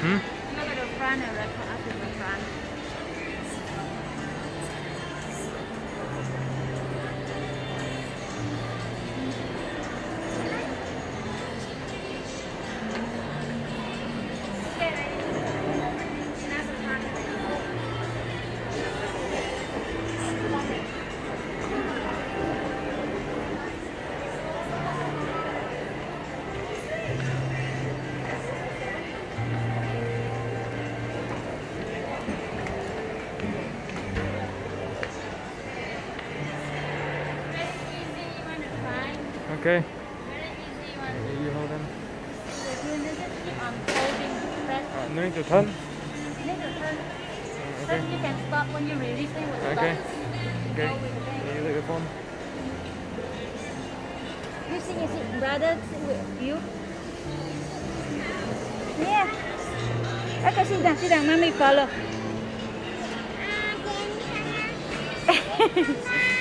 Hmm? Okay. Very easy, you You hold them. You need to keep on holding, press. Uh, no need to turn. Need to turn. Uh, Then Okay. you can stop when you release it with the Okay. Okay. Go with the bank. You take the phone. You see, you see, brother with you. Yeah. Okay, sit down, sit down. Mommy follow.